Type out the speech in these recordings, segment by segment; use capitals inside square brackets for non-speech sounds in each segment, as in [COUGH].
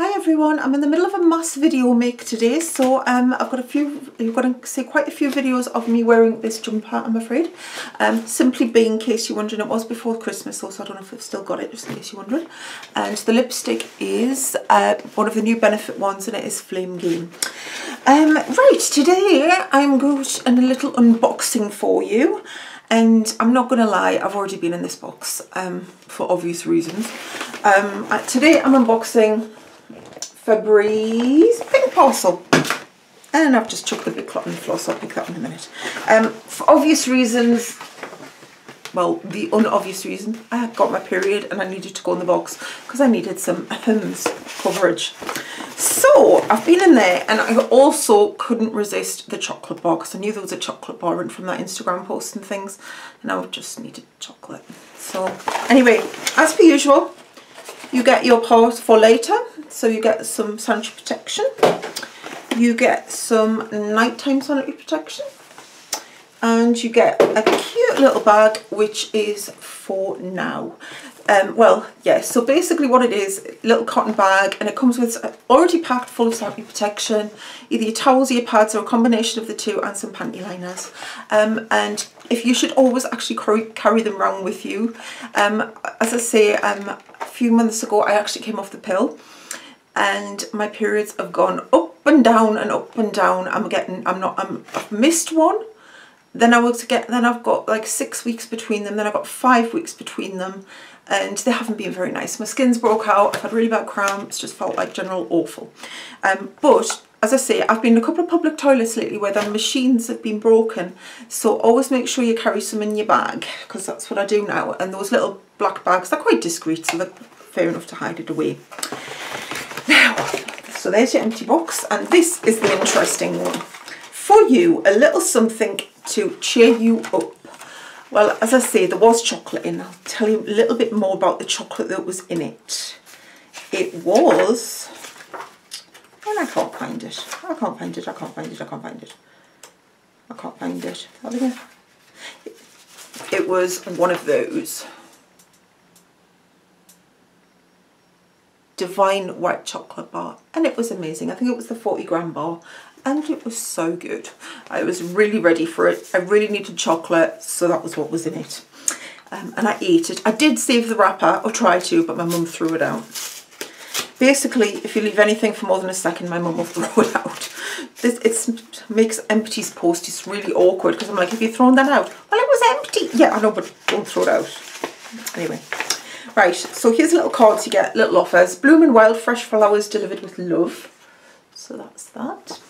Hi everyone, I'm in the middle of a mass video make today so um, I've got a few, you're going to see quite a few videos of me wearing this jumper I'm afraid. Um, simply being, in case you're wondering, it was before Christmas so I don't know if I've still got it just in case you're wondering. And the lipstick is uh, one of the new Benefit ones and it is Flame Game. Um, right, today I'm going to a little unboxing for you and I'm not going to lie, I've already been in this box um, for obvious reasons. Um, today I'm unboxing Febreze pink parcel. And I've just chucked the big cotton floss, so I'll pick that in a minute. Um, for obvious reasons, well, the unobvious reason, I got my period and I needed to go in the box because I needed some Hims coverage. So I've been in there and I also couldn't resist the chocolate bar because I knew there was a chocolate bar in from that Instagram post and things and I just needed chocolate. So anyway, as per usual, you get your part for later. So you get some sanitary protection. You get some nighttime sanitary protection. And you get a cute little bag, which is for now. Um, well, yeah, so basically what it is, a little cotton bag, and it comes with already packed full of sanitary protection, either your towels or your pads or a combination of the two, and some panty liners. Um, and if you should always actually carry, carry them around with you. Um, as I say, um, a few months ago I actually came off the pill and my periods have gone up and down and up and down. I'm getting, I'm not, I'm, I've missed one. Then I was get, then I've got like six weeks between them. Then I've got five weeks between them and they haven't been very nice. My skin's broke out, I've had really bad cramps, just felt like general awful. Um, but as I say, I've been in a couple of public toilets lately where the machines have been broken. So always make sure you carry some in your bag because that's what I do now. And those little black bags, they're quite discreet, so they're fair enough to hide it away. So there's your empty box. And this is the interesting one. For you, a little something to cheer you up. Well, as I say, there was chocolate in. I'll tell you a little bit more about the chocolate that was in it. It was and I can't find it. I can't find it, I can't find it, I can't find it. I can't find it. It was one of those. Divine white chocolate bar and it was amazing. I think it was the 40 gram bar and it was so good. I was really ready for it. I really needed chocolate so that was what was in it. Um, and I ate it. I did save the wrapper or try to but my mum threw it out. Basically, if you leave anything for more than a second, my mum will [LAUGHS] throw it out. This it makes empties post It's really awkward because I'm like, have you thrown that out? Well, it was empty. Yeah, I know, but don't throw it out. Anyway, right. So here's a little card you get, little offers. Bloom and Wild fresh flowers delivered with love. So that's that.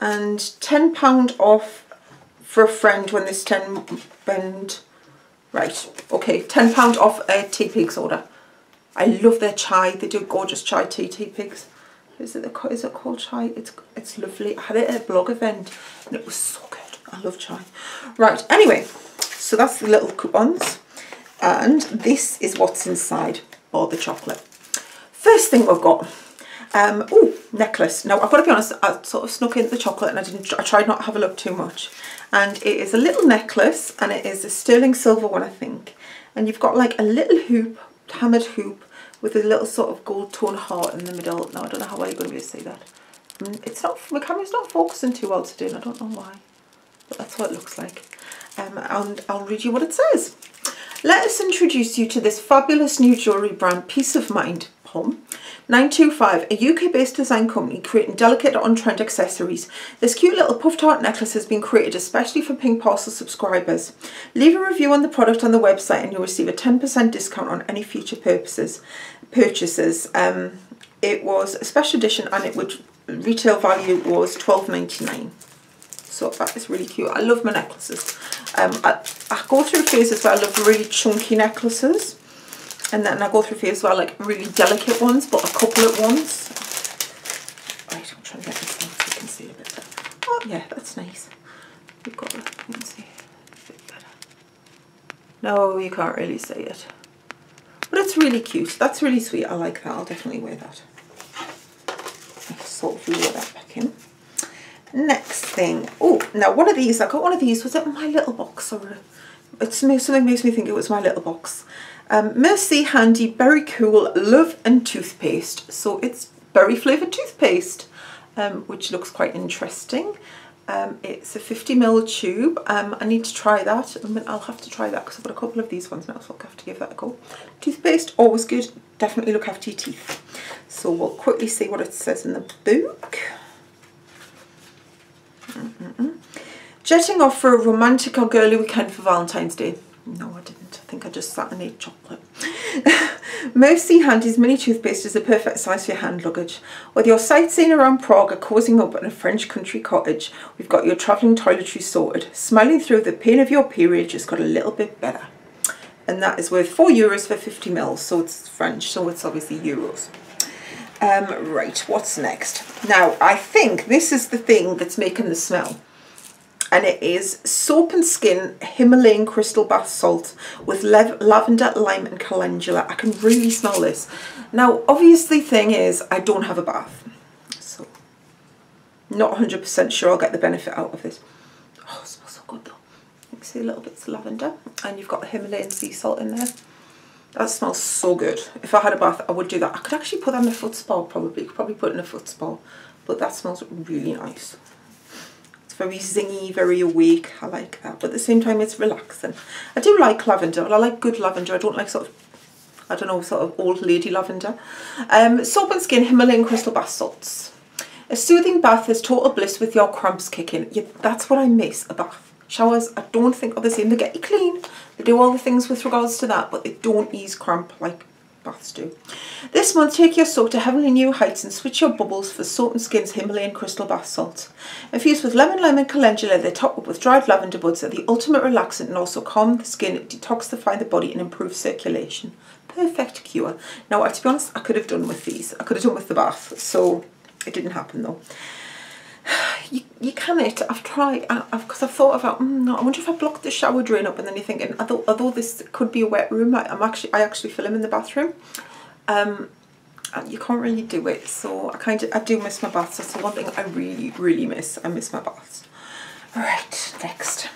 And £10 off for a friend when this 10 bend. Right, okay, £10 off a Tea Pigs order. I love their chai. They do gorgeous chai tea, tea pigs. Is it, the, is it called chai? It's, it's lovely. I had it at a blog event and it was so good. I love chai. Right, anyway, so that's the little coupons. And this is what's inside all the chocolate. First thing we've got, um, oh, necklace. Now, I've got to be honest, I sort of snuck in the chocolate and I didn't. I tried not to have a look too much. And it is a little necklace and it is a sterling silver one, I think. And you've got like a little hoop hammered hoop with a little sort of gold tone heart in the middle. Now I don't know how well you're going to be able to see that. Mm, it's not, my camera's not focusing too well today and I don't know why. But that's what it looks like. Um, and I'll read you what it says. Let us introduce you to this fabulous new jewellery brand, Peace of Mind POM. 925, a UK-based design company creating delicate on-trend accessories. This cute little puffed heart necklace has been created especially for Pink Parcel subscribers. Leave a review on the product on the website and you'll receive a 10% discount on any future purposes, purchases. Um, it was a special edition and it would retail value was 12.99. So that is really cute. I love my necklaces. Um, I, I go through phases where I love really chunky necklaces. And then I go through phases where I like really delicate ones but a couple at once. Right I'm trying to get this one so you can see a bit better. Oh yeah that's nice. You've got it you see. A bit better no you can't really see it. But it's really cute. That's really sweet. I like that. I'll definitely wear that. I sort of lure that back in next thing oh now one of these I got one of these was it my little box or it's something makes me think it was my little box um, Merci Handy Berry Cool Love and Toothpaste. So it's berry flavoured toothpaste, um, which looks quite interesting. Um, it's a 50ml tube. Um, I need to try that. I mean, I'll have to try that because I've got a couple of these ones now, so I'll have to give that a go. Toothpaste, always good. Definitely look after your teeth. So we'll quickly see what it says in the book. Mm -mm -mm. Jetting off for a romantic or girly weekend for Valentine's Day. No, I didn't. I think I just sat and ate chocolate. [LAUGHS] Merci Handy's mini toothpaste is the perfect size for your hand luggage. Whether you're sightseeing around Prague or cosing up in a French country cottage, we've got your travelling toiletries sorted. Smiling through the pain of your period just got a little bit better. And that is worth 4 euros for 50 mils, so it's French, so it's obviously euros. Um, right, what's next? Now, I think this is the thing that's making the smell and it is SoapNSkin Himalayan Crystal Bath Salt with lavender, lime and calendula. I can really smell this. Now, obviously thing is, I don't have a bath. So, not 100% sure I'll get the benefit out of this. Oh, it smells so good though. You can see a little bits of lavender and you've got the Himalayan sea salt in there. That smells so good. If I had a bath, I would do that. I could actually put that in a foot spa probably. Could probably put it in a foot spa. But that smells really nice very zingy, very awake. I like that. But at the same time, it's relaxing. I do like lavender. I like good lavender. I don't like sort of, I don't know, sort of old lady lavender. Um, SoapNSkin Himalayan Crystal Bath Salts. A soothing bath is total bliss with your cramps kicking. Yeah, that's what I miss, a bath. Showers, I don't think are the same. They get you clean. They do all the things with regards to that, but they don't ease cramp like baths do. This month, take your soak to heavenly new heights and switch your bubbles for SoapNSkin's Himalayan Crystal Bath Salt. Infused with lemon, lime and calendula, they top up with dried lavender buds are the ultimate relaxant and also calm the skin, detoxify the body and improve circulation. Perfect cure. Now, to be honest, I could have done with these. I could have done with the bath, so it didn't happen though you, you can it. I've tried because I've, I've, thought about. Mm, I wonder if I blocked the shower drain up, and then you're thinking, although although this could be a wet room, I, am actually I actually film in the bathroom. Um, you can't really do it, so I kind of I do miss my baths. That's the one thing I really really miss. I miss my baths. All right, next.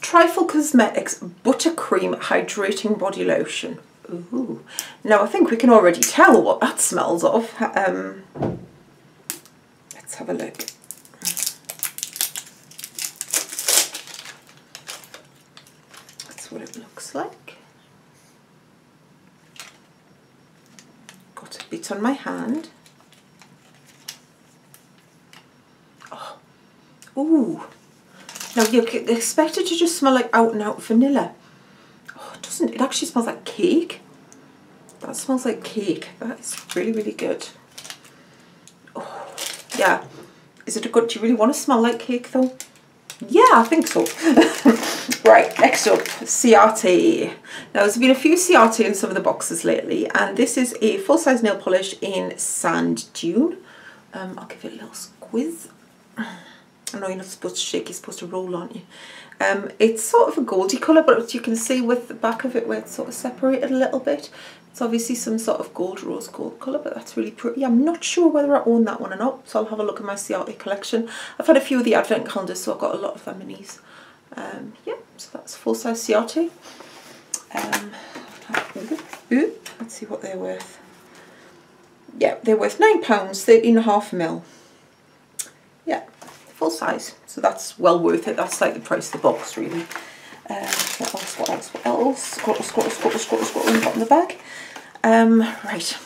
Trifle Cosmetics Buttercream Hydrating Body Lotion. Ooh. Now I think we can already tell what that smells of. Um, let's have a look. What it looks like. Got a bit on my hand. Oh, ooh. Now you expect it to just smell like out and out vanilla. Oh, it doesn't. It actually smells like cake. That smells like cake. That is really, really good. Oh, yeah. Is it a good, do you really want to smell like cake though? Yeah, I think so. [LAUGHS] right, next up, Ciate. Now, there's been a few Ciate in some of the boxes lately, and this is a full-size nail polish in Sand Dune. Um, I'll give it a little squeeze. I know you're not supposed to shake, you're supposed to roll, aren't you? Um, it's sort of a goldy colour, but as you can see with the back of it where it's sort of separated a little bit. It's obviously some sort of gold, rose gold colour, but that's really pretty. I'm not sure whether I own that one or not, so I'll have a look at my Ciate collection. I've had a few of the advent calendars, so I've got a lot of them minis. Um, yeah, so that's full-size Ciate. Um, let's see what they're worth. Yeah, they're worth £9, 13.5 mil. Yeah, full size. So that's well worth it. That's like the price of the box, really. Um, what else, what else, what else? Squirtle, squirtle, squirtle, squirtle, squirtle, we've got in the bag. Um, right.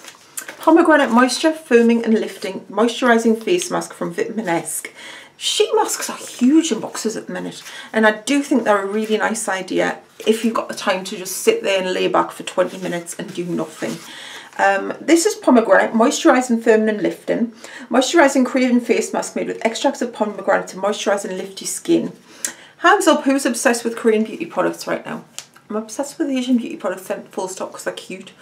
Pomegranate Moisture Firming and Lifting Moisturising Face Mask from Vitamasques. Sheet masks are huge in boxes at the minute and I do think they're a really nice idea if you've got the time to just sit there and lay back for 20 minutes and do nothing. Um, this is pomegranate, moisturising, firming and lifting. Moisturising Korean face mask made with extracts of pomegranate to moisturise and lift your skin. Hands up, who's obsessed with Korean beauty products right now? I'm obsessed with Asian beauty products full stop because they're cute.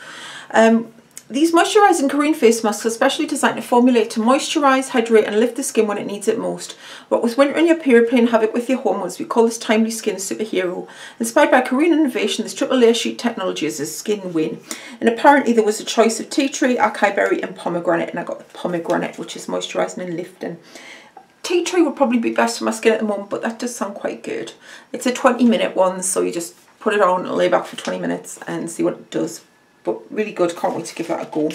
Um, these moisturising Korean face masks are specially designed to formulate to moisturise, hydrate and lift the skin when it needs it most. But with winter and your period playing havoc with your hormones, we call this timely skin superhero. Inspired by Korean innovation, this triple layer sheet technology is a skin win. And apparently there was a choice of tea tree, acai berry and pomegranate and I got the pomegranate which is moisturising and lifting. Tea tree would probably be best for my skin at the moment but that does sound quite good. It's a 20 minute one so you just put it on and lay back for 20 minutes and see what it does but really good. Can't wait to give that a go.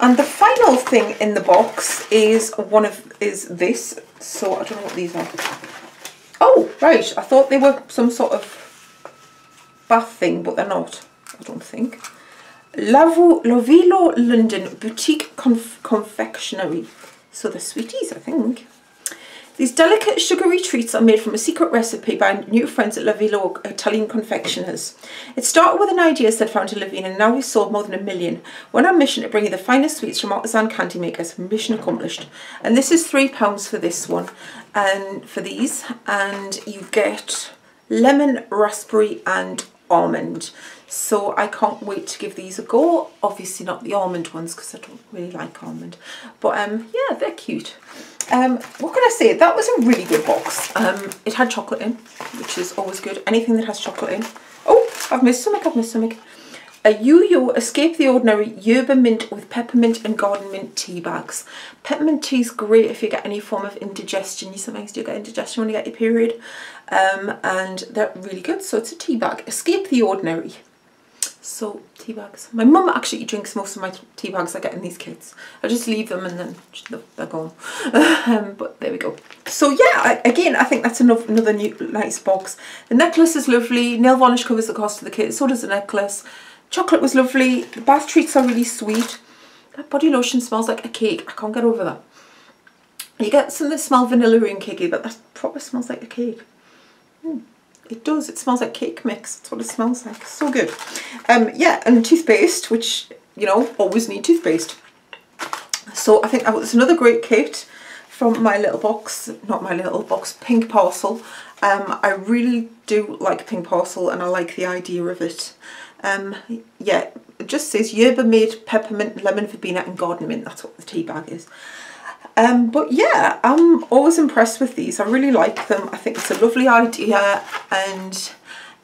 And the final thing in the box is one of is this. So I don't know what these are. Oh, right. I thought they were some sort of bath thing, but they're not. I don't think. Lavo, Lavolio London Boutique Conf Confectionery. So the sweeties, I think. These delicate sugary treats are made from a secret recipe by new friends at Lavolio Italian confectioners. It started with an idea, said founder Lavina, and now we've sold more than a million. We're on a mission to bring you the finest sweets from artisan candy makers. Mission accomplished. And this is £3 for this one, and for these. And you get lemon, raspberry and almond. So I can't wait to give these a go. Obviously not the almond ones because I don't really like almond. But um, yeah, they're cute. Um, what can I say? That was a really good box. Um, it had chocolate in, which is always good. Anything that has chocolate in. Oh, I've missed something, I've missed something. A Yuyo Escape the Ordinary Yerba Mint with Peppermint and Garden Mint tea bags. Peppermint tea is great if you get any form of indigestion. You sometimes do get indigestion when you get your period. Um, and they're really good. So it's a tea bag. Escape the Ordinary. So tea bags. My mum actually drinks most of my tea bags I get in these kits. I just leave them and then they're gone. [LAUGHS] um, but there we go. So yeah, again, I think that's another, another new nice box. The necklace is lovely. Nail varnish covers the cost of the kit. So does the necklace. Chocolate was lovely. The bath treats are really sweet. That body lotion smells like a cake. I can't get over that. You get some that smell vanilla and cakey, but that probably smells like a cake. Mm. It does. It smells like cake mix. That's what it smells like. So good. Um, yeah, and toothpaste, which, you know, always need toothpaste. So I think was another great kit from my little box, not my little box, pink parcel. Um, I really do like pink parcel and I like the idea of it. Um, yeah, it just says yerba mate peppermint, lemon verbena and garden mint. That's what the tea bag is. Um, but yeah, I'm always impressed with these. I really like them. I think it's a lovely idea and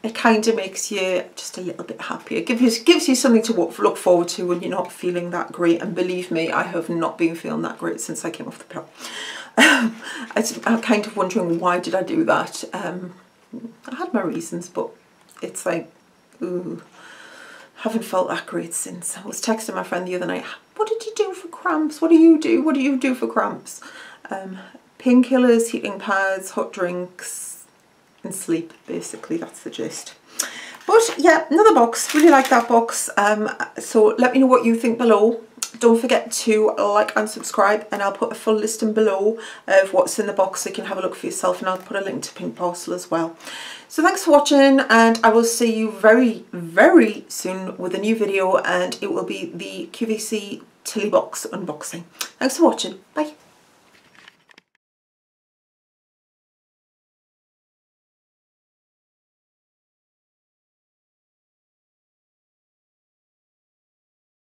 it kind of makes you just a little bit happier. Gives you, gives you something to look forward to when you're not feeling that great. And believe me, I have not been feeling that great since I came off the pill. I'm kind of wondering why did I do that. Um, I had my reasons, but it's like, ooh, haven't felt that great since. I was texting my friend the other night, what did you do cramps? What do you do? What do you do for cramps? Um, painkillers, heating pads, hot drinks, and sleep. Basically, that's the gist. But yeah, another box. Really like that box. Um, so let me know what you think below. Don't forget to like and subscribe and I'll put a full listing below of what's in the box so you can have a look for yourself and I'll put a link to Pink Parcel as well. So thanks for watching and I will see you very, very soon with a new video and it will be the QVC TILI box unboxing. Thanks for watching. Bye.